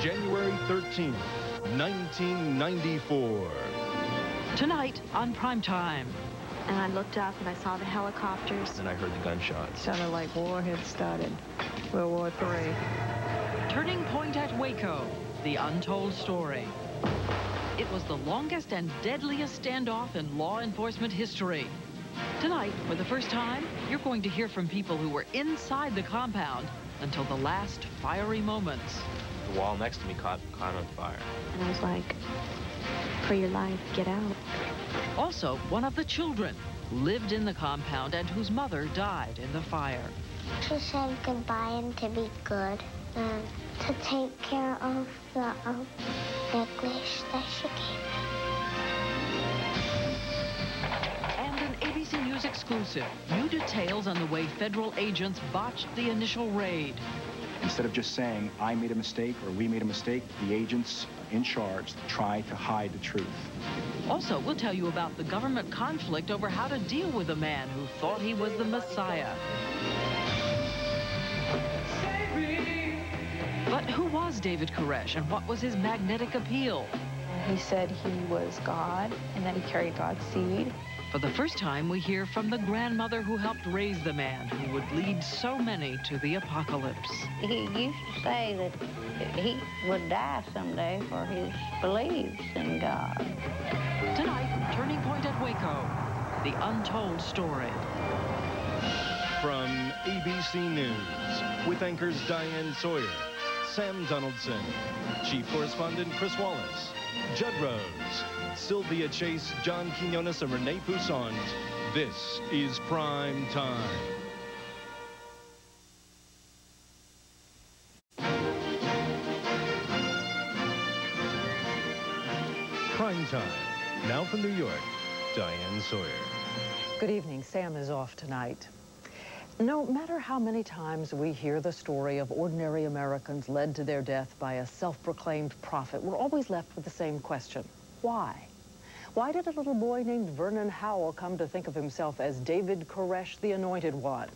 January 13th, 1994. Tonight on Prime Time. And I looked up and I saw the helicopters. And I heard the gunshots. Sounded like war had started. World War III. Turning Point at Waco, the untold story. It was the longest and deadliest standoff in law enforcement history. Tonight, for the first time, you're going to hear from people who were inside the compound until the last fiery moments. The wall next to me caught, caught on fire. And I was like, for your life, get out. Also, one of the children lived in the compound and whose mother died in the fire. To say goodbye and to be good and to take care of the um, necklace that she gave And an ABC News exclusive. New details on the way federal agents botched the initial raid. Instead of just saying, I made a mistake or we made a mistake, the agents in charge try to hide the truth. Also, we'll tell you about the government conflict over how to deal with a man who thought he was the Messiah. But who was David Koresh and what was his magnetic appeal? He said he was God and that he carried God's seed. For the first time, we hear from the grandmother who helped raise the man who would lead so many to the apocalypse. He used to say that he would die someday for his beliefs in God. Tonight, Turning Point at Waco, the untold story. From ABC News, with anchors Diane Sawyer, Sam Donaldson, Chief Correspondent Chris Wallace, Judd Rose, Sylvia Chase, John Quinones, and Renee Poussaint. This is Prime Time. Prime Time. Now from New York, Diane Sawyer. Good evening. Sam is off tonight. No matter how many times we hear the story of ordinary Americans led to their death by a self-proclaimed prophet, we're always left with the same question. Why? Why did a little boy named Vernon Howell come to think of himself as David Koresh, the Anointed One?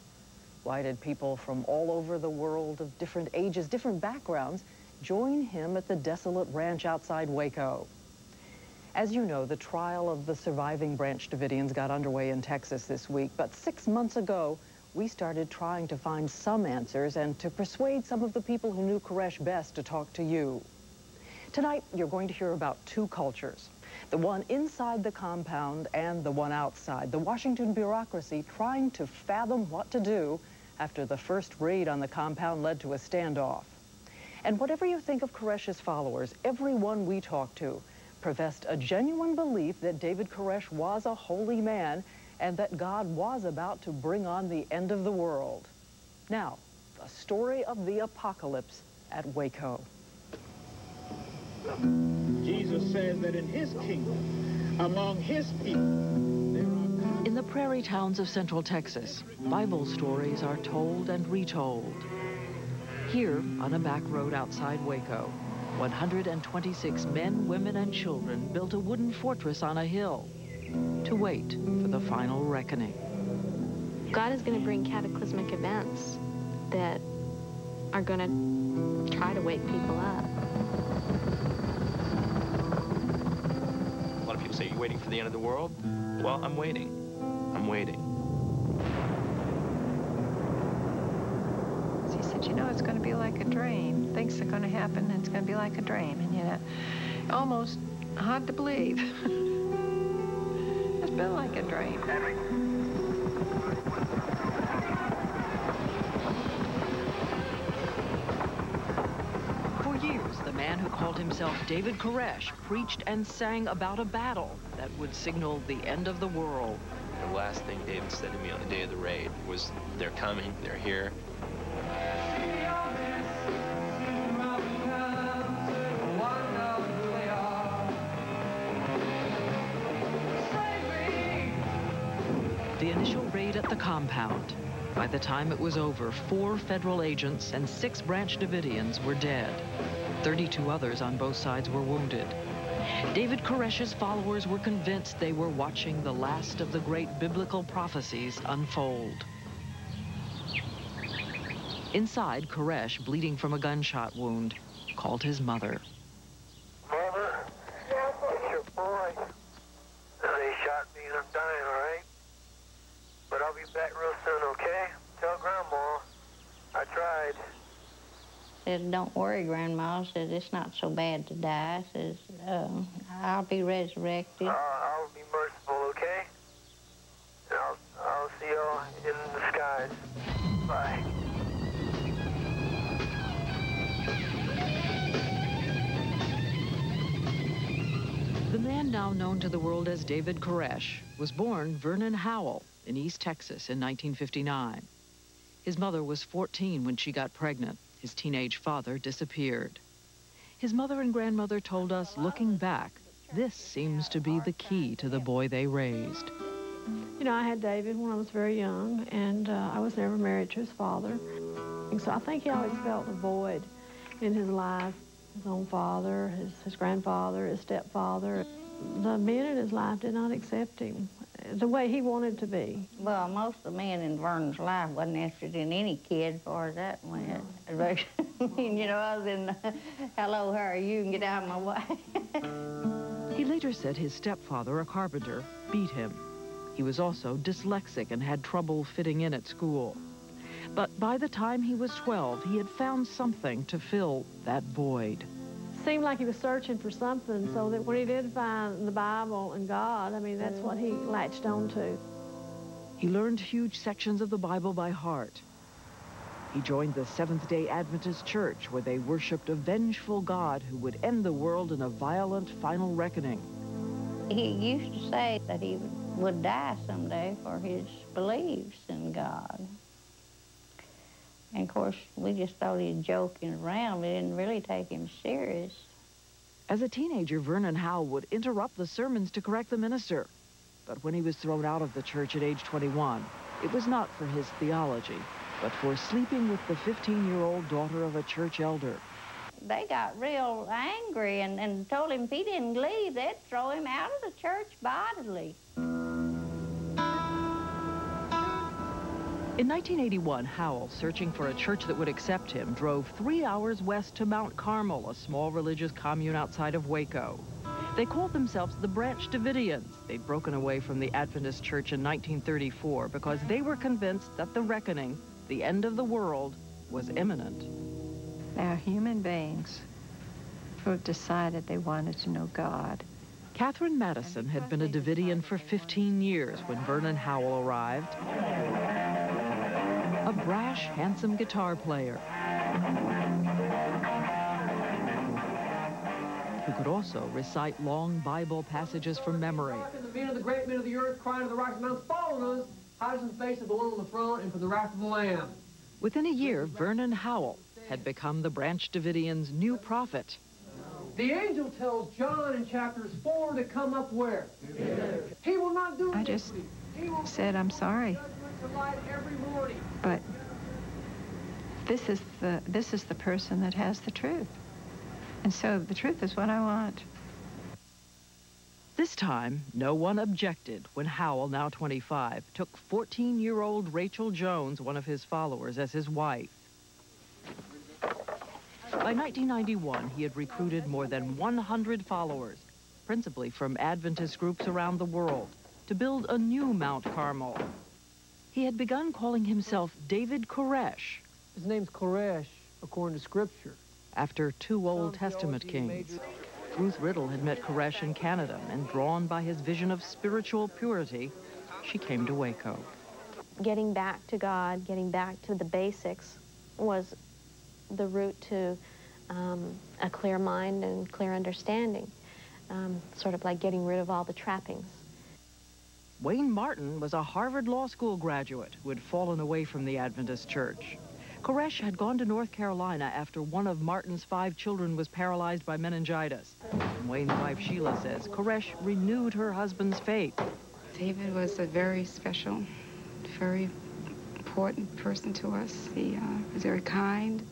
Why did people from all over the world of different ages, different backgrounds, join him at the desolate ranch outside Waco? As you know, the trial of the surviving Branch Davidians got underway in Texas this week, but six months ago, we started trying to find some answers and to persuade some of the people who knew Koresh best to talk to you. Tonight, you're going to hear about two cultures, the one inside the compound and the one outside, the Washington bureaucracy trying to fathom what to do after the first raid on the compound led to a standoff. And whatever you think of Koresh's followers, everyone we talked to professed a genuine belief that David Koresh was a holy man and that God was about to bring on the end of the world. Now, the story of the apocalypse at Waco. Jesus says that in his kingdom, among his people, In the prairie towns of central Texas, Bible stories are told and retold. Here, on a back road outside Waco, 126 men, women, and children built a wooden fortress on a hill to wait for the final reckoning. God is going to bring cataclysmic events that are going to try to wake people up. A lot of people say, you're waiting for the end of the world? Well, I'm waiting. I'm waiting. He said, you know, it's going to be like a dream. Things are going to happen, and it's going to be like a dream. And, you uh, know, almost hard to believe. it's been like a dream. For years, the man who called himself David Koresh preached and sang about a battle that would signal the end of the world. The last thing David said to me on the day of the raid was, they're coming, they're here. The initial raid at the compound. By the time it was over, four federal agents and six Branch Davidians were dead. 32 others on both sides were wounded. David Koresh's followers were convinced they were watching the last of the great biblical prophecies unfold. Inside, Koresh, bleeding from a gunshot wound, called his mother it's your boy. They shot me and I'm dying, all right? But I'll be back real soon, okay? Tell Grandma I tried. Said, don't worry, Grandma. Says, it's not so bad to die. Says, uh, I'll be resurrected. Uh, I'll be merciful, okay? And I'll, I'll see y'all in the skies. Bye. The man now known to the world as David Koresh was born Vernon Howell in East Texas in 1959. His mother was 14 when she got pregnant. His teenage father disappeared. His mother and grandmother told us, looking back, this seems to be the key to the boy they raised. You know, I had David when I was very young, and uh, I was never married to his father. And so I think he always felt a void in his life. His own father, his, his grandfather, his stepfather. The men in his life did not accept him the way he wanted to be. Well, most of the men in Vernon's life wasn't interested in any kid as far as that went. I mean, you know, other than, hello, how are you, and get out of my way. he later said his stepfather, a carpenter, beat him. He was also dyslexic and had trouble fitting in at school. But by the time he was 12, he had found something to fill that void. Seemed like he was searching for something so that when he did find the Bible and God, I mean, that's what he latched on to. He learned huge sections of the Bible by heart. He joined the Seventh-day Adventist Church where they worshiped a vengeful God who would end the world in a violent final reckoning. He used to say that he would die someday for his beliefs in God. And of course, we just thought he was joking around. We didn't really take him serious. As a teenager, Vernon Howell would interrupt the sermons to correct the minister. But when he was thrown out of the church at age 21, it was not for his theology, but for sleeping with the 15-year-old daughter of a church elder. They got real angry and, and told him if he didn't leave, they'd throw him out of the church bodily. In 1981, Howell, searching for a church that would accept him, drove three hours west to Mount Carmel, a small religious commune outside of Waco. They called themselves the Branch Davidians. They'd broken away from the Adventist church in 1934 because they were convinced that the reckoning, the end of the world, was imminent. Now, human beings who have decided they wanted to know God. Catherine Matteson had been a Davidian for 15 years when Vernon Howell arrived a brash, handsome guitar player who could also recite long Bible passages from memory. The men of the great men of the earth crying to the righteous mountains, fall us, hide us in the face of the one on the throne and for the wrath of the Lamb. Within a year, Vernon Howell had become the Branch Davidians' new prophet. The angel tells John in chapters 4 to come up where? He will not do I just said, I'm sorry. But this is the this is the person that has the truth. And so the truth is what I want. This time, no one objected when Howell, now 25, took 14-year-old Rachel Jones, one of his followers, as his wife. By 1991, he had recruited more than 100 followers, principally from Adventist groups around the world, to build a new Mount Carmel. He had begun calling himself David Koresh. His name's Koresh, according to Scripture. After two Old Testament kings. Ruth Riddle had met Koresh in Canada, and drawn by his vision of spiritual purity, she came to Waco. Getting back to God, getting back to the basics was the route to um, a clear mind and clear understanding, um, sort of like getting rid of all the trappings. Wayne Martin was a Harvard Law School graduate who had fallen away from the Adventist Church. Koresh had gone to North Carolina after one of Martin's five children was paralyzed by meningitis. And Wayne's wife, Sheila, says Koresh renewed her husband's faith. David was a very special, very important person to us. He uh, was very kind,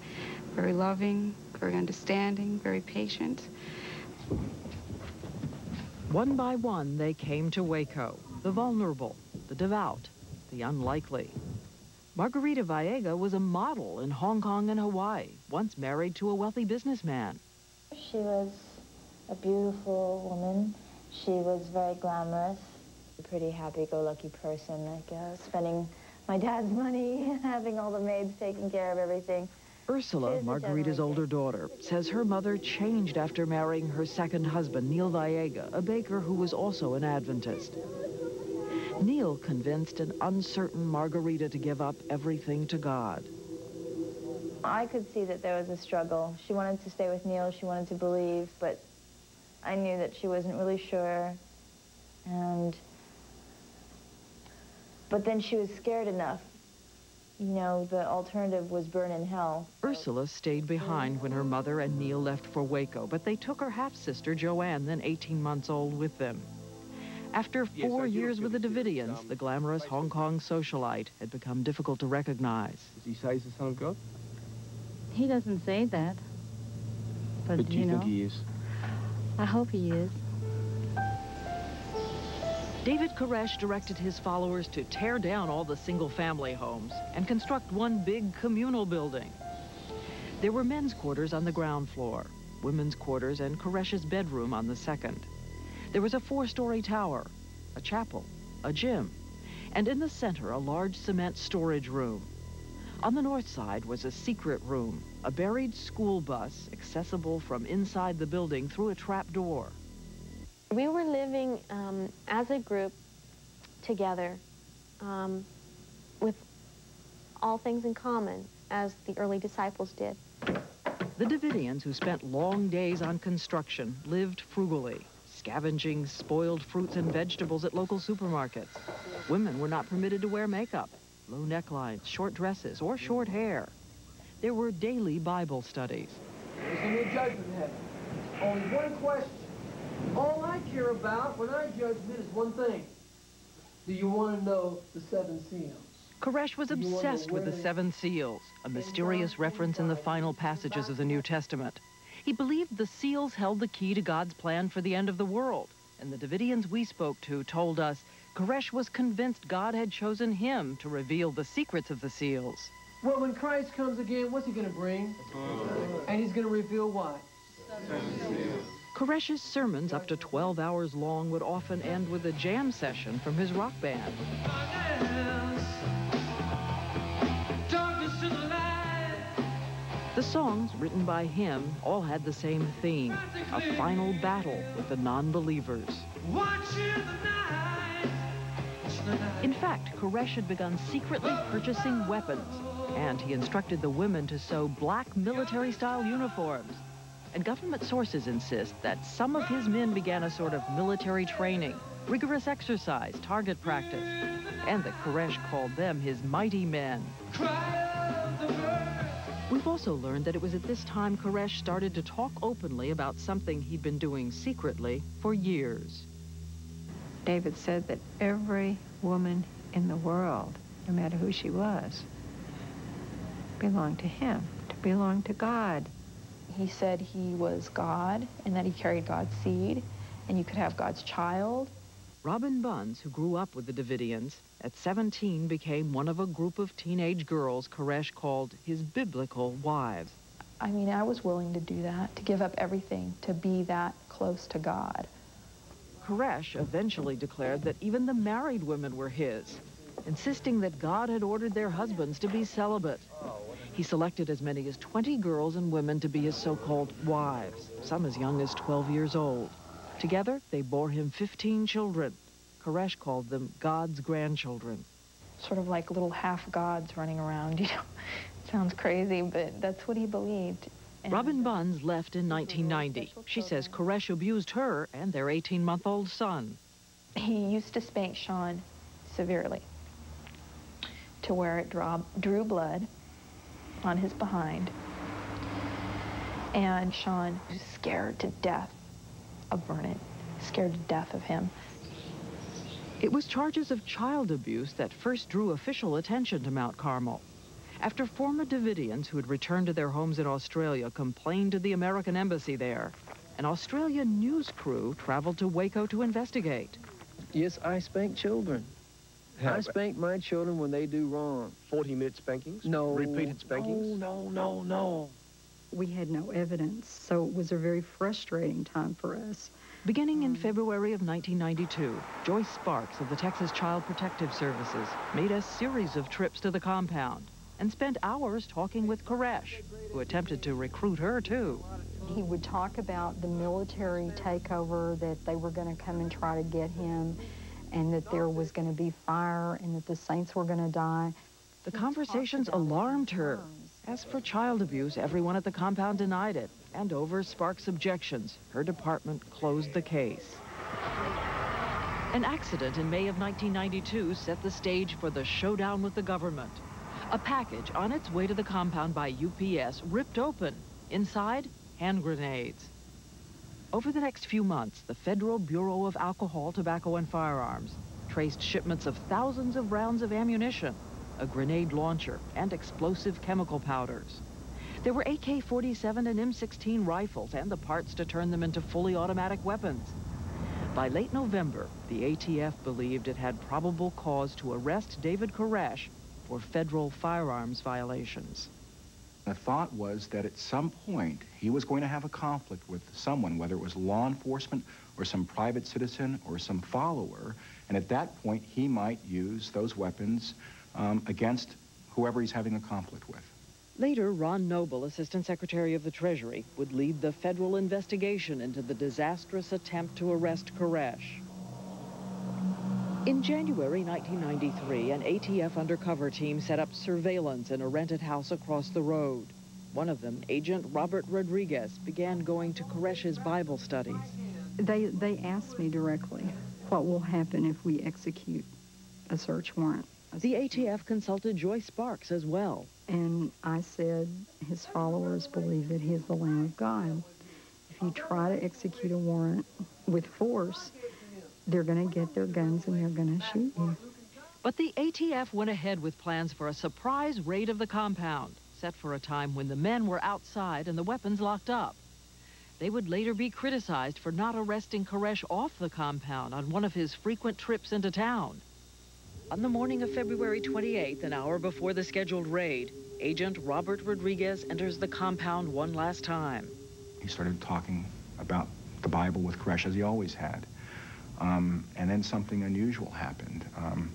very loving, very understanding, very patient. One by one, they came to Waco, the vulnerable, the devout, the unlikely. Margarita Vaega was a model in Hong Kong and Hawaii, once married to a wealthy businessman. She was a beautiful woman. She was very glamorous, a pretty happy-go-lucky person, like uh, spending my dad's money, having all the maids taking care of everything. Ursula, Margarita's older daughter, says her mother changed after marrying her second husband, Neil Vaega, a baker who was also an Adventist. Neil convinced an uncertain Margarita to give up everything to God. I could see that there was a struggle. She wanted to stay with Neil, she wanted to believe, but I knew that she wasn't really sure. And, but then she was scared enough you know, the alternative was burn in hell. Ursula stayed behind when her mother and Neil left for Waco, but they took her half-sister, Joanne, then 18 months old, with them. After four yes, years with the Davidians, um, the glamorous Hong Kong socialite had become difficult to recognize. Does he say he's the son of God? He doesn't say that. But, but do you, you think he is? I hope he is. David Koresh directed his followers to tear down all the single-family homes and construct one big communal building. There were men's quarters on the ground floor, women's quarters and Koresh's bedroom on the second. There was a four-story tower, a chapel, a gym, and in the center, a large cement storage room. On the north side was a secret room, a buried school bus accessible from inside the building through a trap door. We were living um, as a group together um, with all things in common, as the early disciples did. The Davidians, who spent long days on construction, lived frugally, scavenging spoiled fruits and vegetables at local supermarkets. Women were not permitted to wear makeup, low necklines, short dresses, or short hair. There were daily Bible studies. There's a new judgment heaven. Only one question. All I care about when I judge men is one thing. Do you want to know the seven seals? Koresh was obsessed with the seven seals, a mysterious reference in the final passages of the New Testament. He believed the seals held the key to God's plan for the end of the world, and the Davidians we spoke to told us Koresh was convinced God had chosen him to reveal the secrets of the seals. Well, when Christ comes again, what's he going to bring? And he's going to reveal what? Koresh's sermons, up to 12 hours long, would often end with a jam session from his rock band. The songs, written by him, all had the same theme, a final battle with the non-believers. In fact, Koresh had begun secretly purchasing weapons, and he instructed the women to sew black military-style uniforms and government sources insist that some of his men began a sort of military training, rigorous exercise, target practice, and that Koresh called them his mighty men. We've also learned that it was at this time Koresh started to talk openly about something he'd been doing secretly for years. David said that every woman in the world, no matter who she was, belonged to him, to belong to God. He said he was God and that he carried God's seed and you could have God's child. Robin Bunds, who grew up with the Davidians, at 17 became one of a group of teenage girls Koresh called his biblical wives. I mean, I was willing to do that, to give up everything, to be that close to God. Koresh eventually declared that even the married women were his, insisting that God had ordered their husbands to be celibate. He selected as many as 20 girls and women to be his so-called wives, some as young as 12 years old. Together, they bore him 15 children. Koresh called them God's grandchildren. Sort of like little half-gods running around, you know. Sounds crazy, but that's what he believed. And Robin Bunds left in 1990. She says Koresh abused her and their 18-month-old son. He used to spank Sean severely to where it draw, drew blood on his behind. And Sean was scared to death of Vernon, scared to death of him. It was charges of child abuse that first drew official attention to Mount Carmel. After former Davidians who had returned to their homes in Australia complained to the American embassy there, an Australian news crew traveled to Waco to investigate. Yes, I spank children. I spank my children when they do wrong. 40-minute spankings? No. Repeated spankings? No, no, no, no. We had no evidence, so it was a very frustrating time for us. Beginning in um, February of 1992, Joyce Sparks of the Texas Child Protective Services made a series of trips to the compound and spent hours talking with Koresh, who attempted to recruit her too. He would talk about the military takeover, that they were going to come and try to get him, and that there was going to be fire and that the saints were going to die. The conversations alarmed her. As for child abuse, everyone at the compound denied it. And over Sparks' objections, her department closed the case. An accident in May of 1992 set the stage for the showdown with the government. A package on its way to the compound by UPS ripped open. Inside, hand grenades. Over the next few months, the Federal Bureau of Alcohol, Tobacco, and Firearms traced shipments of thousands of rounds of ammunition, a grenade launcher, and explosive chemical powders. There were AK-47 and M16 rifles and the parts to turn them into fully automatic weapons. By late November, the ATF believed it had probable cause to arrest David Koresh for federal firearms violations. The thought was that at some point he was going to have a conflict with someone, whether it was law enforcement or some private citizen or some follower, and at that point he might use those weapons um, against whoever he's having a conflict with. Later, Ron Noble, Assistant Secretary of the Treasury, would lead the federal investigation into the disastrous attempt to arrest Koresh. In January 1993, an ATF undercover team set up surveillance in a rented house across the road. One of them, Agent Robert Rodriguez, began going to Koresh's Bible studies. They, they asked me directly, what will happen if we execute a search warrant? The ATF consulted Joyce Sparks as well. And I said, his followers believe that he is the Lamb of God. If you try to execute a warrant with force, they're going to get their guns and they're going to shoot you. But the ATF went ahead with plans for a surprise raid of the compound, set for a time when the men were outside and the weapons locked up. They would later be criticized for not arresting Koresh off the compound on one of his frequent trips into town. On the morning of February 28th, an hour before the scheduled raid, Agent Robert Rodriguez enters the compound one last time. He started talking about the Bible with Koresh as he always had. Um, and then something unusual happened. Um,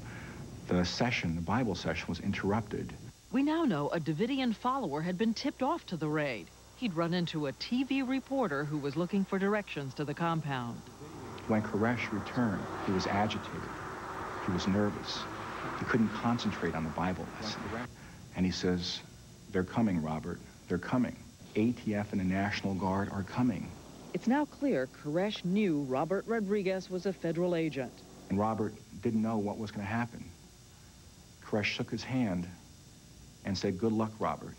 the session, the Bible session, was interrupted. We now know a Davidian follower had been tipped off to the raid. He'd run into a TV reporter who was looking for directions to the compound. When Koresh returned, he was agitated. He was nervous. He couldn't concentrate on the Bible lesson. And he says, they're coming, Robert. They're coming. ATF and the National Guard are coming. It's now clear Koresh knew Robert Rodriguez was a federal agent. And Robert didn't know what was going to happen. Koresh shook his hand and said, good luck, Robert.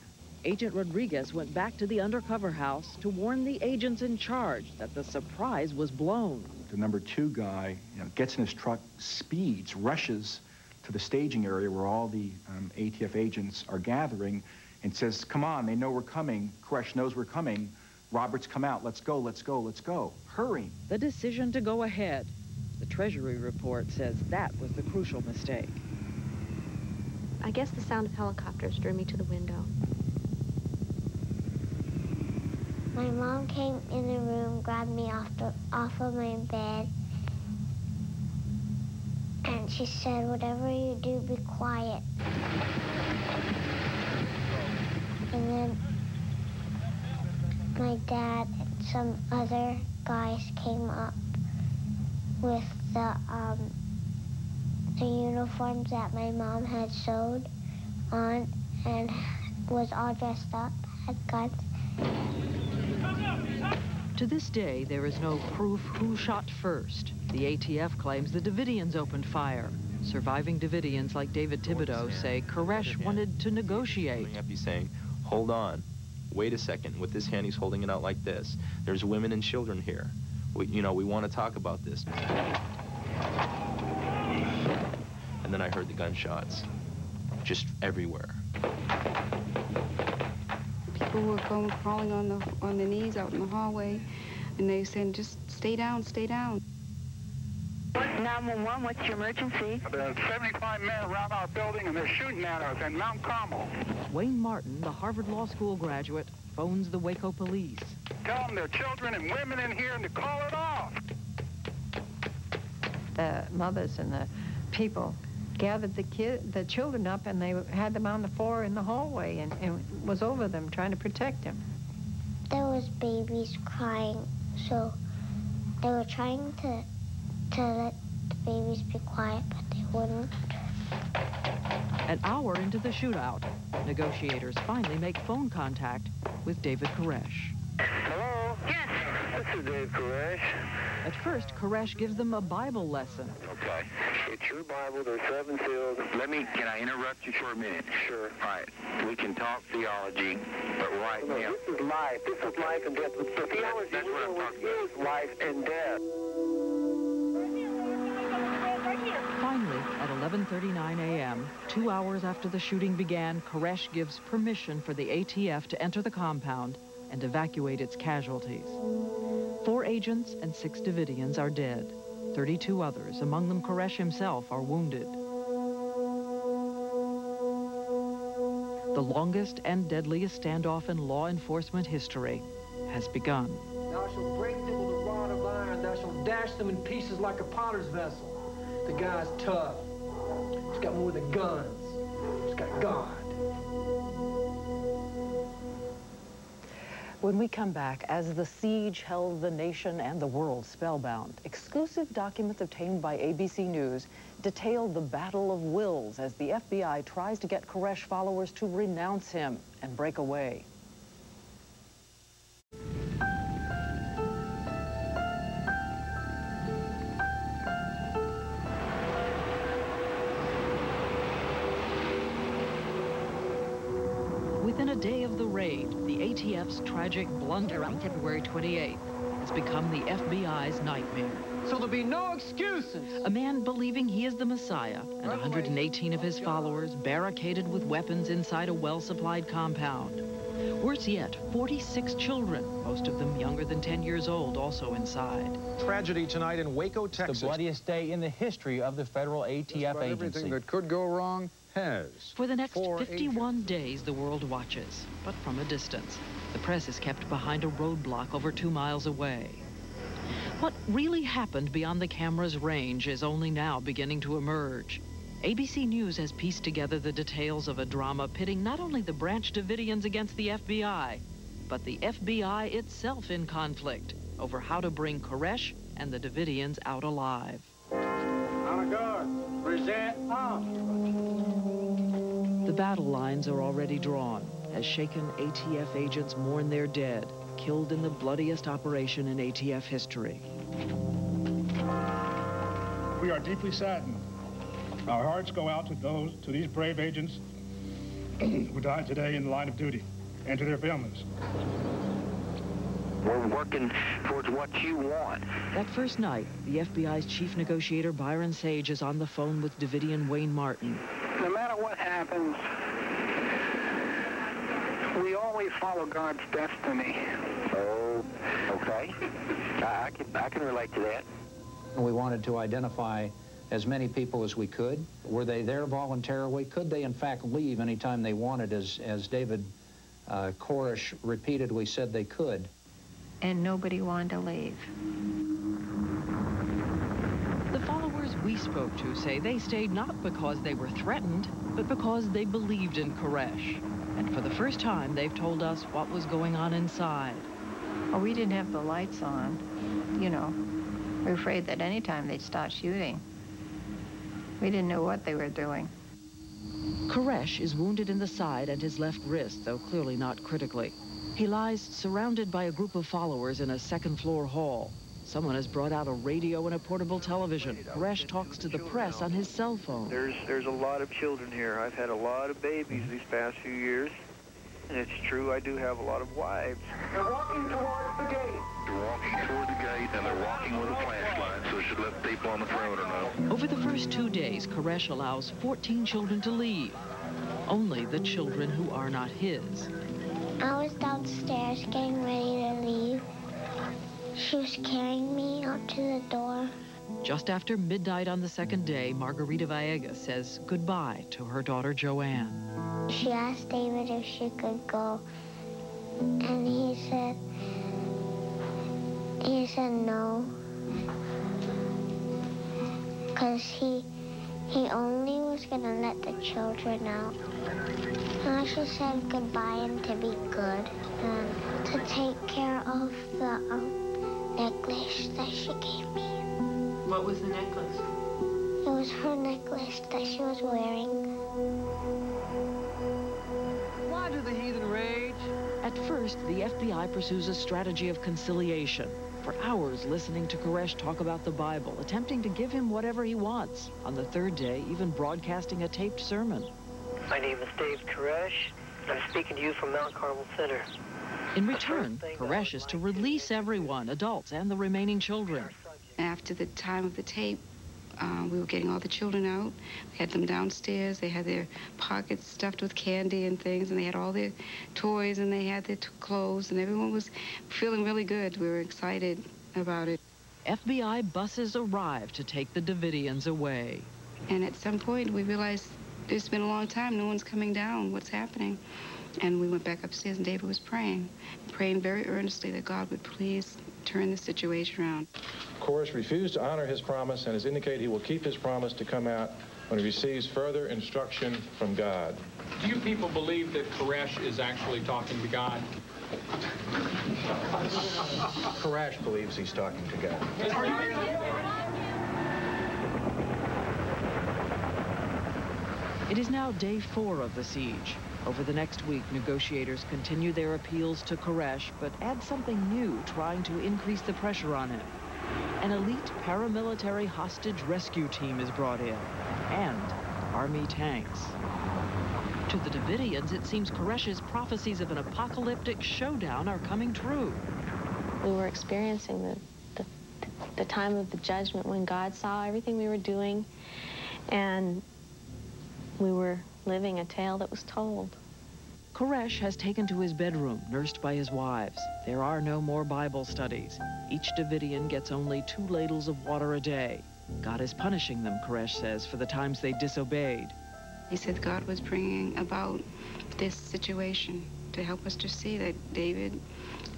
Agent Rodriguez went back to the undercover house to warn the agents in charge that the surprise was blown. The number two guy you know, gets in his truck, speeds, rushes to the staging area where all the um, ATF agents are gathering and says, come on, they know we're coming. Koresh knows we're coming. Roberts, come out. Let's go, let's go, let's go. Hurry. The decision to go ahead. The Treasury report says that was the crucial mistake. I guess the sound of helicopters drew me to the window. My mom came in the room, grabbed me off, the, off of my bed, and she said, whatever you do, be quiet. And then my dad and some other guys came up with the, um, the uniforms that my mom had sewed on and was all dressed up, had guns. To this day, there is no proof who shot first. The ATF claims the Davidians opened fire. Surviving Davidians like David Thibodeau say Koresh wanted to negotiate. He's saying, hold on, wait a second. With this hand, he's holding it out like this. There's women and children here. We, you know, we want to talk about this. And then I heard the gunshots, just everywhere. People were going crawling on the on their knees out in the hallway, and they said, "Just stay down, stay down." 911, what's your emergency? There's 75 men around our building, and they're shooting at us in Mount Carmel. Wayne Martin, the Harvard Law School graduate, phones the Waco police. Tell them there are children and women in here and to call it off. The mothers and the people gathered the kid, the children up, and they had them on the floor in the hallway, and, and was over them trying to protect them. There was babies crying, so they were trying to to let the babies be quiet, but they wouldn't. An hour into the shootout, negotiators finally make phone contact with David Koresh. Hello? Yes. This is Dave Koresh. At first, Koresh gives them a Bible lesson. Okay. It's your Bible. There's seven seals. Let me, can I interrupt you for a minute? Sure. All right. We can talk theology, but right no, now... This is life. This is life and death. The theology that's what I'm talking about. is life and death. Finally, at 11.39 a.m., two hours after the shooting began, Koresh gives permission for the ATF to enter the compound and evacuate its casualties. Four agents and six Davidians are dead. 32 others, among them Koresh himself, are wounded. The longest and deadliest standoff in law enforcement history has begun. Thou shalt break them with a rod of iron. Thou shalt dash them in pieces like a potter's vessel. The guy's tough. He's got more than guns. He's got God. When we come back, as the siege held the nation and the world spellbound, exclusive documents obtained by ABC News detail the battle of wills as the FBI tries to get Koresh followers to renounce him and break away. Raid, the ATF's tragic blunder on February 28th has become the FBI's nightmare. So there'll be no excuses. A man believing he is the Messiah and 118 of his followers barricaded with weapons inside a well-supplied compound. Worse yet, 46 children, most of them younger than 10 years old, also inside. Tragedy tonight in Waco, Texas. The bloodiest day in the history of the federal ATF Just about agency. Everything that could go wrong has. For the next Four 51 days, the world watches, but from a distance. The press is kept behind a roadblock over two miles away. What really happened beyond the camera's range is only now beginning to emerge. ABC News has pieced together the details of a drama pitting not only the Branch Davidians against the FBI, but the FBI itself in conflict over how to bring Koresh and the Davidians out alive. Honor guard, present arms. The battle lines are already drawn as shaken ATF agents mourn their dead, killed in the bloodiest operation in ATF history. We are deeply saddened. Our hearts go out to those, to these brave agents who died today in the line of duty, and to their families. We're working towards what you want. That first night, the FBI's chief negotiator Byron Sage is on the phone with Davidian Wayne Martin. No matter what happens, we always follow God's destiny. Oh, okay. I, I can I can relate to that. We wanted to identify as many people as we could. Were they there voluntarily? Could they, in fact, leave anytime they wanted, as, as David uh, Koresh repeatedly said they could? And nobody wanted to leave. The followers we spoke to say they stayed not because they were threatened, but because they believed in Koresh. And for the first time, they've told us what was going on inside. Well, we didn't have the lights on. You know, we were afraid that any time they'd start shooting. We didn't know what they were doing. Koresh is wounded in the side and his left wrist, though clearly not critically. He lies surrounded by a group of followers in a second floor hall. Someone has brought out a radio and a portable television. Koresh talks to the press on his cell phone. There's there's a lot of children here. I've had a lot of babies mm-hmm. these past few years. And it's true, I do have a lot of wives. They're walking towards the gate. They're walking toward the gate, and they're walking with a flashlight, so it should let people on the perimeter know. Over the first two days, Koresh allows 14 children to leave. Only the children who are not his. I was downstairs getting ready to leave. She was carrying me out to the door. Just after midnight on the second day, Margarita Vaega says goodbye to her daughter Joanne. She asked David if she could go, and he said, he said no. Because he, he only was going to let the children out. And she said goodbye and to be good and to take care of the um, necklace that she gave me. What was the necklace? It was her necklace that she was wearing. Why do the heathen rage? At first, the FBI pursues a strategy of conciliation. For hours listening to Koresh talk about the Bible, attempting to give him whatever he wants. On the third day, even broadcasting a taped sermon. My name is Dave Koresh. I'm speaking to you from Mount Carmel Center. In return, Koresh is to release everyone, adults and the remaining children. After the time of the tape, uh, we were getting all the children out. We had them downstairs. They had their pockets stuffed with candy and things, and they had all their toys, and they had their clothes, and everyone was feeling really good. We were excited about it. FBI buses arrive to take the Davidians away. And at some point, we realized it's been a long time. No one's coming down. What's happening? And we went back upstairs, and David was praying, praying very earnestly that God would please turn the situation around. Koresh refused to honor his promise and has indicated he will keep his promise to come out when he receives further instruction from God. Do you people believe that Koresh is actually talking to God? Koresh believes he's talking to God. It is now day four of the siege. Over the next week, negotiators continue their appeals to Koresh, but add something new, trying to increase the pressure on him. An elite paramilitary hostage rescue team is brought in, and army tanks. To the Davidians, it seems Koresh's prophecies of an apocalyptic showdown are coming true. We were experiencing the, the, the time of the judgment when God saw everything we were doing, and we were living a tale that was told. Koresh has taken to his bedroom, nursed by his wives. There are no more Bible studies. Each Davidian gets only two ladles of water a day. God is punishing them, Koresh says, for the times they disobeyed. He said God was bringing about this situation to help us to see that David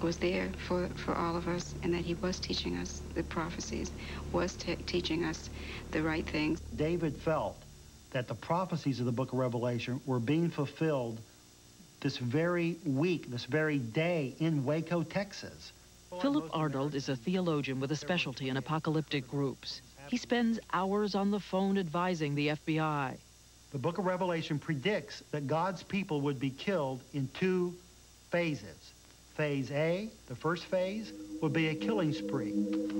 was there for, for all of us and that he was teaching us the prophecies, was teaching us the right things. David felt that the prophecies of the book of Revelation were being fulfilled this very week, this very day in Waco, Texas. Philip Arnold is a theologian with a specialty in apocalyptic groups. He spends hours on the phone advising the FBI. The book of Revelation predicts that God's people would be killed in two phases. Phase A, the first phase, would be a killing spree.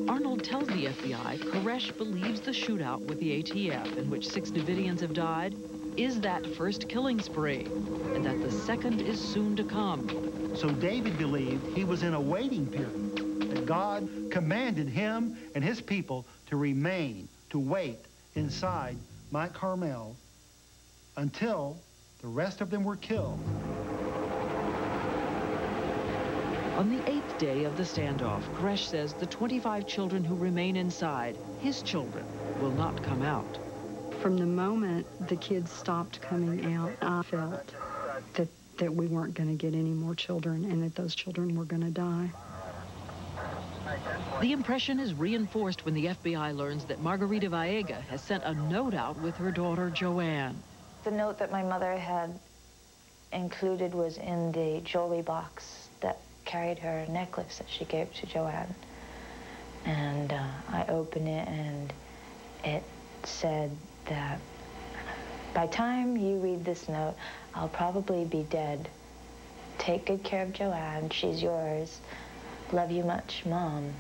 Arnold tells the FBI Koresh believes the shootout with the ATF, in which six Davidians have died, is that first killing spree, and that the second is soon to come. So David believed he was in a waiting period, that God commanded him and his people to remain, to wait inside Mount Carmel until the rest of them were killed. On the eighth day of the standoff, Koresh says the 25 children who remain inside, his children, will not come out. From the moment the kids stopped coming out, I felt that, that we weren't going to get any more children and that those children were going to die. The impression is reinforced when the FBI learns that Margarita Vaega has sent a note out with her daughter, Joanne. The note that my mother had included was in the jewelry box that carried her necklace that she gave to Joanne. And uh, I opened it and it said that by time you read this note, I'll probably be dead. Take good care of Joanne. She's yours. Love you much, Mom.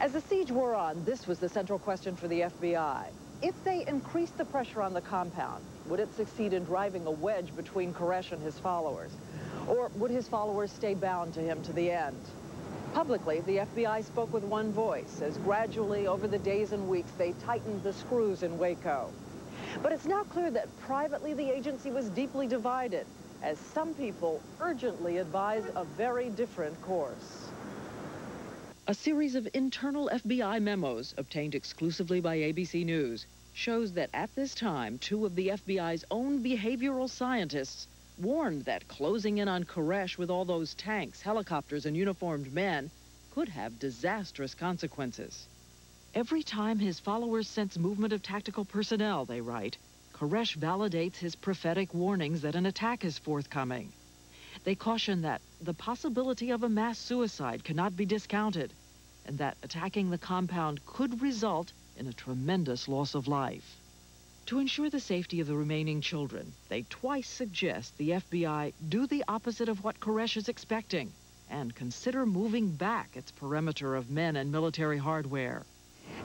As the siege wore on, this was the central question for the FBI. If they increased the pressure on the compound, would it succeed in driving a wedge between Koresh and his followers? Or would his followers stay bound to him to the end? Publicly, the FBI spoke with one voice as gradually over the days and weeks they tightened the screws in Waco. But it's now clear that privately the agency was deeply divided as some people urgently advised a very different course. A series of internal FBI memos obtained exclusively by ABC News shows that at this time, two of the FBI's own behavioral scientists warned that closing in on Koresh with all those tanks, helicopters, and uniformed men could have disastrous consequences. Every time his followers sense movement of tactical personnel, they write, Koresh validates his prophetic warnings that an attack is forthcoming. They caution that the possibility of a mass suicide cannot be discounted and that attacking the compound could result in a tremendous loss of life. To ensure the safety of the remaining children, they twice suggest the FBI do the opposite of what Koresh is expecting and consider moving back its perimeter of men and military hardware.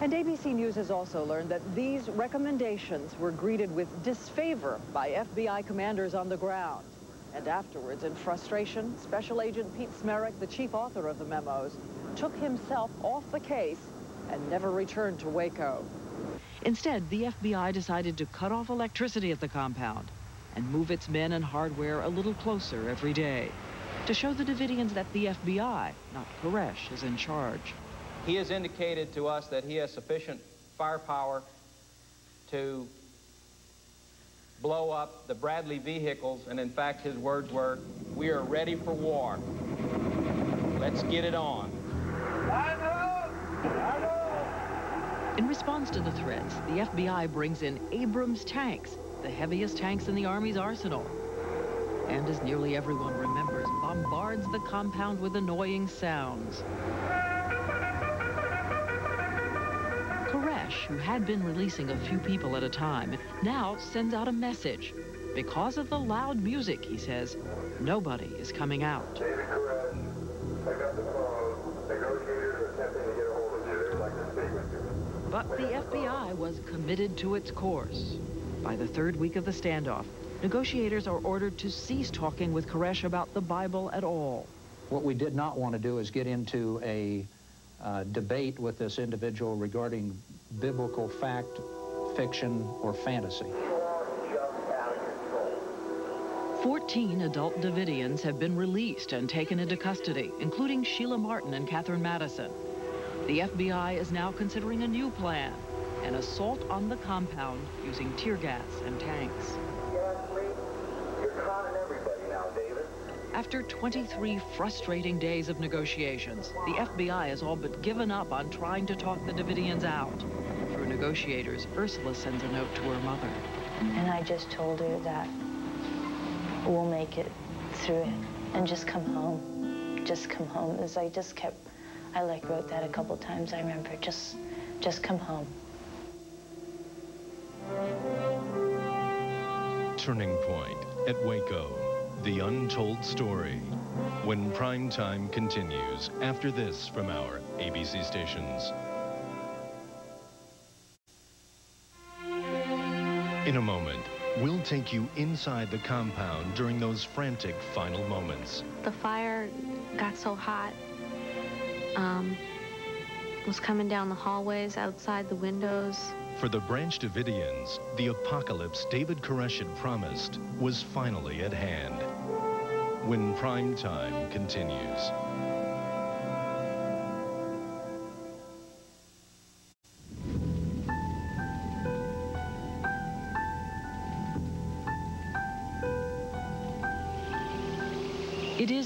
And ABC News has also learned that these recommendations were greeted with disfavor by FBI commanders on the ground. And afterwards, in frustration, Special Agent Pete Smerick, the chief author of the memos, took himself off the case and never returned to Waco. Instead, the FBI decided to cut off electricity at the compound and move its men and hardware a little closer every day to show the Davidians that the FBI, not Koresh, is in charge. He has indicated to us that he has sufficient firepower to blow up the Bradley vehicles, and in fact, his words were, we are ready for war. Let's get it on. In response to the threats, the FBI brings in Abrams tanks, the heaviest tanks in the Army's arsenal. And as nearly everyone remembers, bombards the compound with annoying sounds. Koresh, who had been releasing a few people at a time, now sends out a message. Because of the loud music, he says, nobody is coming out. David Koresh, I got the phone. Negotiators are attempting to get a hold of you. They'd like to speak with you. But the FBI was committed to its course. By the third week of the standoff, negotiators are ordered to cease talking with Koresh about the Bible at all. What we did not want to do is get into a uh, debate with this individual regarding biblical fact, fiction, or fantasy. 14 adult Davidians have been released and taken into custody, including Sheila Martin and Catherine Matteson. The FBI is now considering a new plan, an assault on the compound using tear gas and tanks. After 23 frustrating days of negotiations, the FBI has all but given up on trying to talk the Davidians out. Through negotiators, Ursula sends a note to her mother. And I just told her that we'll make it through it and just come home. Just come home. As I just kept, I like wrote that a couple times. I remember just, just come home. Turning Point at Waco. The Untold Story. When prime time continues after this from our ABC stations. In a moment, we'll take you inside the compound during those frantic final moments. The fire got so hot, um, was coming down the hallways, outside the windows. For the Branch Davidians, the apocalypse David Koresh had promised was finally at hand. When prime time continues.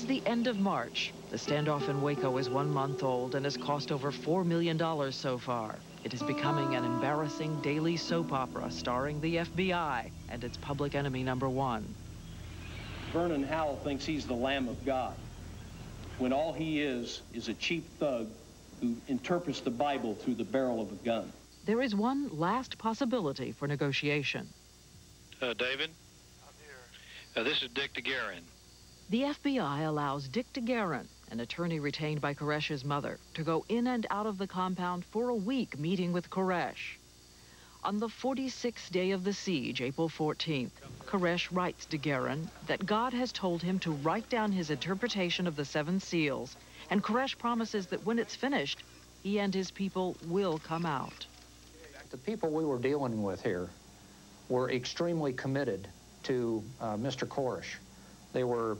Is the end of March. The standoff in Waco is one month old and has cost over $4 million so far. It is becoming an embarrassing daily soap opera starring the FBI and its public enemy number one. Vernon Howell thinks he's the Lamb of God, when all he is is a cheap thug who interprets the Bible through the barrel of a gun. There is one last possibility for negotiation. Uh, David? I'm here. Uh, this is Dick DeGuerin. The FBI allows Dick DeGuerin, an attorney retained by Koresh's mother, to go in and out of the compound for a week meeting with Koresh. On the 46th day of the siege, April 14th, Koresh writes DeGuerin that God has told him to write down his interpretation of the seven seals, and Koresh promises that when it's finished, he and his people will come out. The people we were dealing with here were extremely committed to uh, Mr. Koresh. They were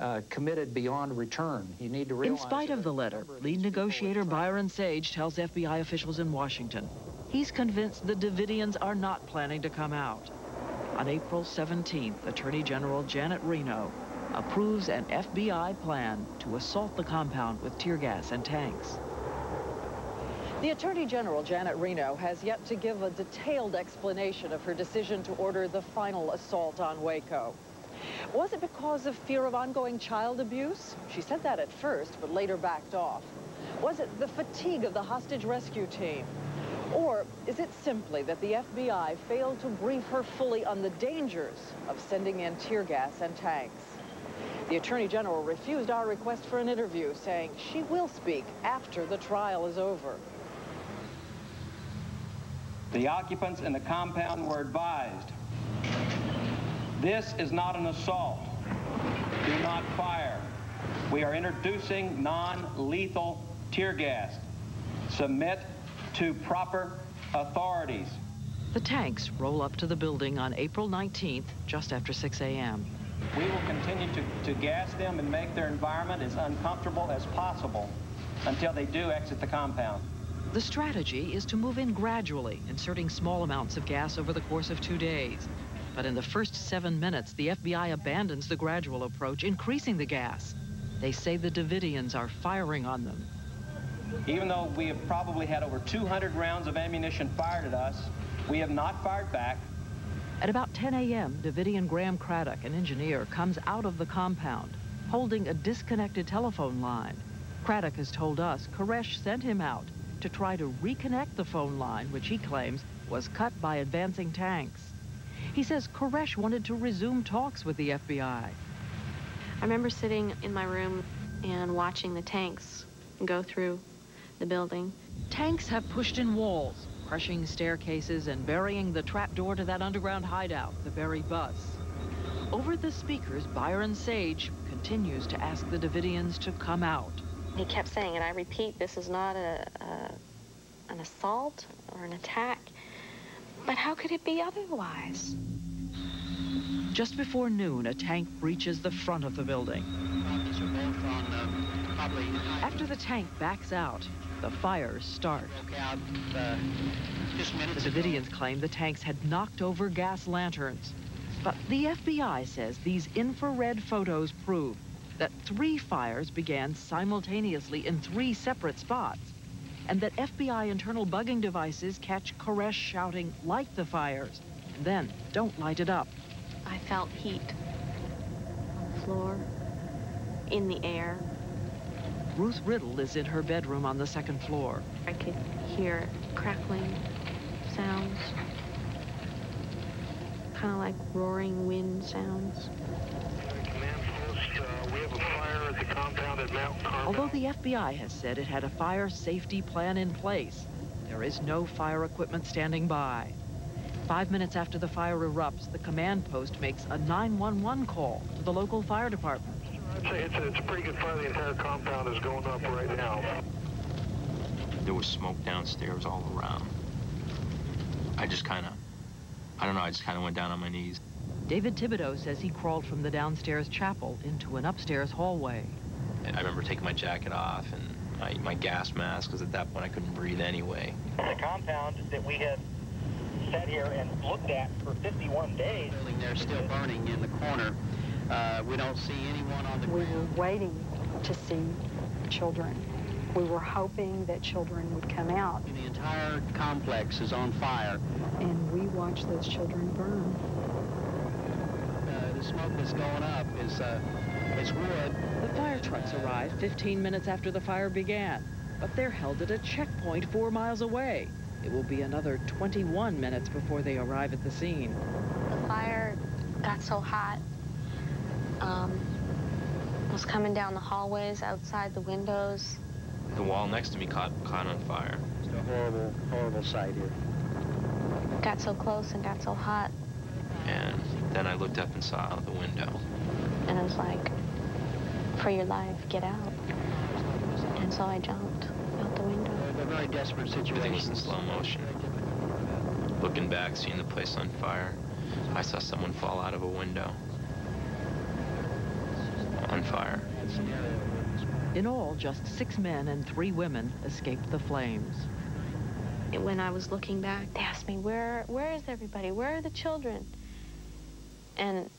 uh, committed beyond return. You need to In spite of the letter, lead negotiator Byron Sage tells FBI officials in Washington he's convinced the Davidians are not planning to come out. On April 17th, Attorney General Janet Reno approves an FBI plan to assault the compound with tear gas and tanks. The Attorney General, Janet Reno, has yet to give a detailed explanation of her decision to order the final assault on Waco. Was it because of fear of ongoing child abuse? She said that at first, but later backed off. Was it the fatigue of the hostage rescue team? Or is it simply that the FBI failed to brief her fully on the dangers of sending in tear gas and tanks? The Attorney General refused our request for an interview, saying she will speak after the trial is over. The occupants in the compound were advised. This is not an assault. Do not fire. We are introducing non-lethal tear gas. Submit to proper authorities. The tanks roll up to the building on April 19th, just after 6 a.m. We will continue to, to gas them and make their environment as uncomfortable as possible until they do exit the compound. The strategy is to move in gradually, inserting small amounts of gas over the course of two days. But in the first seven minutes, the FBI abandons the gradual approach, increasing the gas. They say the Davidians are firing on them. Even though we have probably had over 200 rounds of ammunition fired at us, we have not fired back. At about 10 a.m., Davidian Graeme Craddock, an engineer, comes out of the compound, holding a disconnected telephone line. Craddock has told us Koresh sent him out to try to reconnect the phone line, which he claims was cut by advancing tanks. He says Koresh wanted to resume talks with the FBI. I remember sitting in my room and watching the tanks go through the building. Tanks have pushed in walls, crushing staircases and burying the trapdoor to that underground hideout, the buried bus. Over the speakers, Byron Sage continues to ask the Davidians to come out. He kept saying, and I repeat, this is not a, a an assault or an attack, but how could it be otherwise? Just before noon, a tank breaches the front of the building. After the tank backs out, the fires start. The Davidians claim the tanks had knocked over gas lanterns. But the FBI says these infrared photos prove that three fires began simultaneously in three separate spots, and that FBI internal bugging devices catch Koresh shouting, light the fires, and then don't light it up. I felt heat on the floor, in the air. Ruth Riddle is in her bedroom on the second floor. I could hear crackling sounds, kind of like roaring wind sounds. Although the FBI has said it had a fire safety plan in place, there is no fire equipment standing by. Five minutes after the fire erupts, the command post makes a 911 call to the local fire department. I'd say it's a, it's a pretty good fire. The entire compound is going up right now. There was smoke downstairs all around. I just kind of, I don't know, I just kind of went down on my knees. David Thibodeau says he crawled from the downstairs chapel into an upstairs hallway. I remember taking my jacket off and my, my gas mask, because at that point I couldn't breathe anyway. The compound that we had sat here and looked at for 51 days. They're still burning in the corner. Uh, we don't see anyone on the We ground. were waiting to see children. We were hoping that children would come out. The entire complex is on fire. And we watched those children burn. The smoke that's going up is uh, it's wood. The fire trucks arrive 15 minutes after the fire began, but they're held at a checkpoint four miles away. It will be another 21 minutes before they arrive at the scene. The fire got so hot, um, was coming down the hallways, outside the windows. The wall next to me caught, caught on fire. It's a horrible, horrible sight here. Got so close and got so hot, And then I looked up and saw out the window. and I was like, for your life, get out. And so I jumped out the window. They're very desperate Everything was in slow motion. Looking back, seeing the place on fire, I saw someone fall out of a window. on fire. In all, just six men and three women escaped the flames. When I was looking back, they asked me, where, where is everybody? Where are the children? And,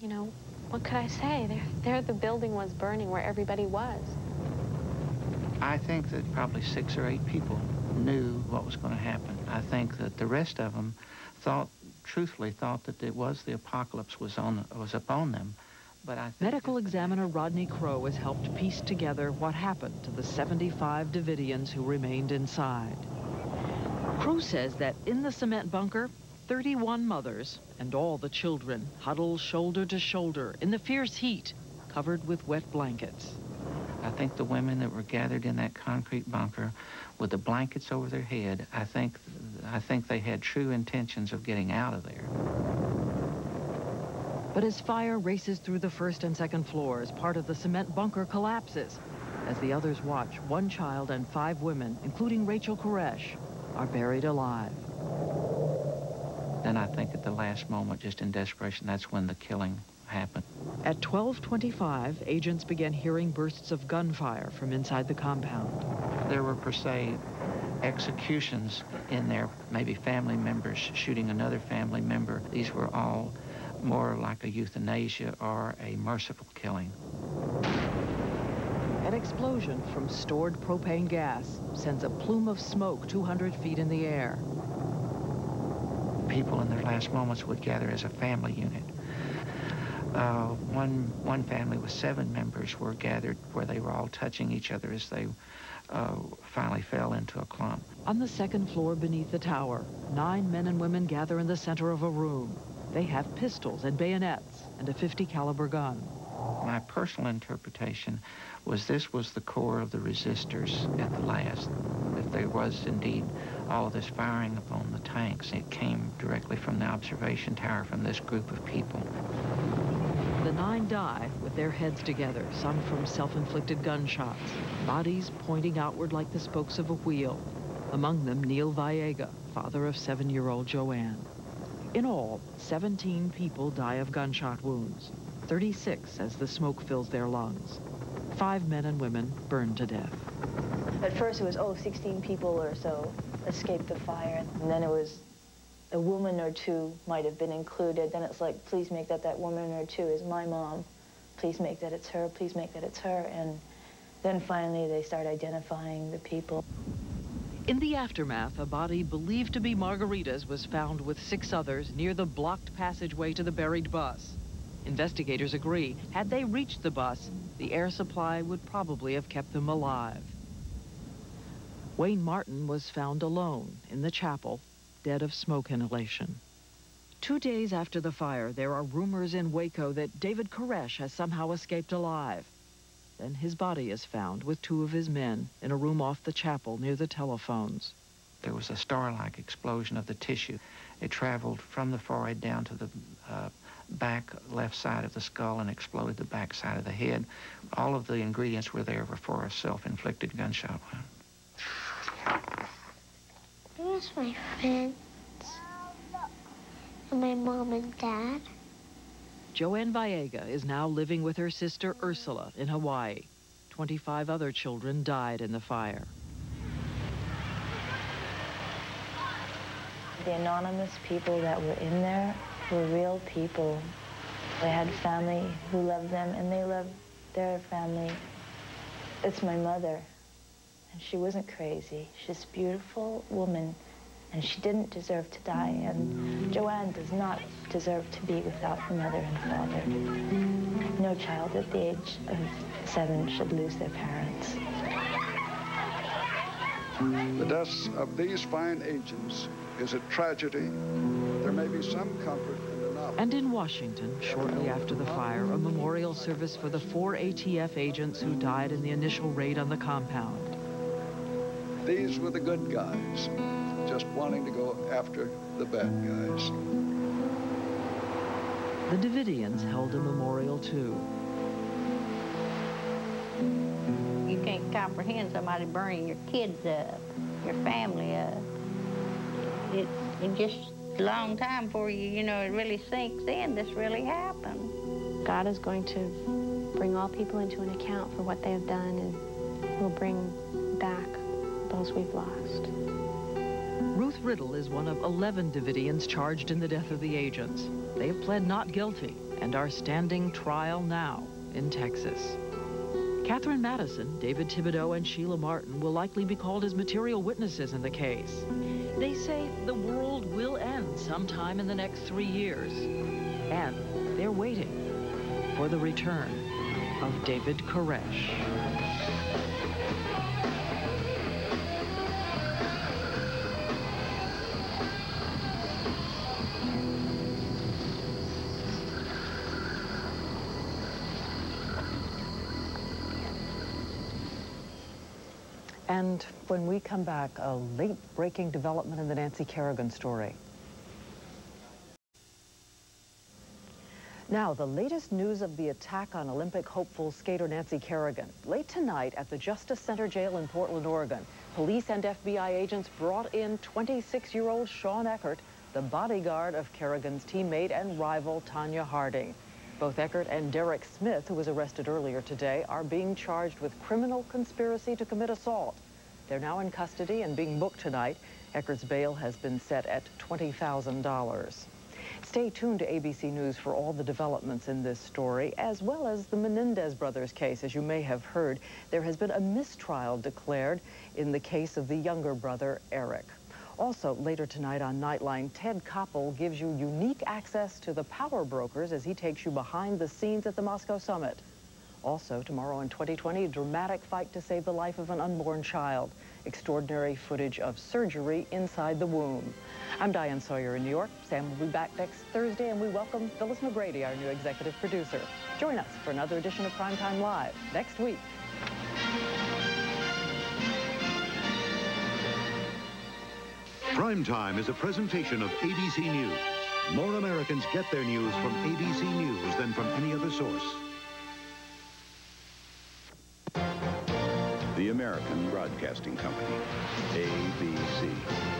you know, what could I say? There, there the building was burning where everybody was. I think that probably six or eight people knew what was going to happen. I think that the rest of them thought, truthfully, thought that it was the apocalypse was on was upon them. But I Medical examiner Rodney Crowe has helped piece together what happened to the 75 Davidians who remained inside. Crowe says that in the cement bunker, 31 mothers and all the children huddle shoulder to shoulder in the fierce heat, covered with wet blankets. I think the women that were gathered in that concrete bunker with the blankets over their head, I think, I think they had true intentions of getting out of there. But as fire races through the first and second floors, part of the cement bunker collapses. As the others watch, one child and five women, including Rachel Koresh, are buried alive. Then I think at the last moment, just in desperation, that's when the killing happened. At 1225, agents began hearing bursts of gunfire from inside the compound. There were, per se, executions in there, maybe family members shooting another family member. These were all more like a euthanasia or a merciful killing. An explosion from stored propane gas sends a plume of smoke 200 feet in the air. People in their last moments would gather as a family unit. Uh, one, one family with seven members were gathered where they were all touching each other as they uh, finally fell into a clump. On the second floor beneath the tower, nine men and women gather in the center of a room. They have pistols and bayonets and a 50 caliber gun. My personal interpretation was this was the core of the resistors at the last. If there was indeed all this firing upon the tanks, it came directly from the observation tower from this group of people. The nine die with their heads together, some from self-inflicted gunshots, bodies pointing outward like the spokes of a wheel. Among them, Neil Vaega, father of seven-year-old Joanne. In all, 17 people die of gunshot wounds, 36 as the smoke fills their lungs. Five men and women burned to death. At first it was, oh, 16 people or so escaped the fire. And then it was a woman or two might have been included. Then it's like, please make that that woman or two is my mom. Please make that it's her. Please make that it's her. And then finally they start identifying the people. In the aftermath, a body believed to be Margarita's was found with six others near the blocked passageway to the buried bus. Investigators agree, had they reached the bus, the air supply would probably have kept them alive. Wayne Martin was found alone in the chapel, dead of smoke inhalation. Two days after the fire, there are rumors in Waco that David Koresh has somehow escaped alive. Then his body is found with two of his men in a room off the chapel near the telephones. There was a star-like explosion of the tissue. It traveled from the forehead down to the uh, back left side of the skull and exploded the back side of the head. All of the ingredients were there for a self-inflicted gunshot wound. Here's my friends. And my mom and dad. Joanne Vaega is now living with her sister Ursula in Hawaii. 25 other children died in the fire. The anonymous people that were in there were real people. They had family who loved them, and they loved their family. It's my mother, and she wasn't crazy. She's a beautiful woman, and she didn't deserve to die, and Joanne does not deserve to be without her mother and father. No child at the age of seven should lose their parents. The deaths of these fine agents is a tragedy. There may be some comfort in the knowledge. And in Washington, shortly after the fire, a memorial service for the four ATF agents who died in the initial raid on the compound. These were the good guys, just wanting to go after the bad guys. The Davidians held a memorial too. Comprehend somebody burning your kids up, your family up. It, it just a long time for you, you know, it really sinks in. This really happened. God is going to bring all people into an account for what they have done and will bring back those we've lost. Ruth Riddle is one of 11 Davidians charged in the death of the agents. They have pled not guilty and are standing trial now in Texas. Catherine Matteson, David Thibodeau, and Sheila Martin will likely be called as material witnesses in the case. They say the world will end sometime in the next three years. And they're waiting for the return of David Koresh. Come back, a late-breaking development in the Nancy Kerrigan story. Now, the latest news of the attack on Olympic hopeful skater Nancy Kerrigan. Late tonight at the Justice Center jail in Portland, Oregon, police and FBI agents brought in 26-year-old Shawn Eckardt, the bodyguard of Kerrigan's teammate and rival Tonya Harding. Both Eckert and Derek Smith, who was arrested earlier today, are being charged with criminal conspiracy to commit assault. They're now in custody and being booked tonight. Eckardt's bail has been set at $20,000. Stay tuned to ABC News for all the developments in this story, as well as the Menendez brothers case. As you may have heard, there has been a mistrial declared in the case of the younger brother, Eric. Also, later tonight on Nightline, Ted Koppel gives you unique access to the power brokers as he takes you behind the scenes at the Moscow summit. Also, tomorrow in 2020, a dramatic fight to save the life of an unborn child. Extraordinary footage of surgery inside the womb. I'm Diane Sawyer in New York. Sam will be back next Thursday, and we welcome Phyllis McGrady, our new executive producer. Join us for another edition of Primetime Live next week. Primetime is a presentation of ABC News. More Americans get their news from ABC News than from any other source. The American Broadcasting Company, ABC.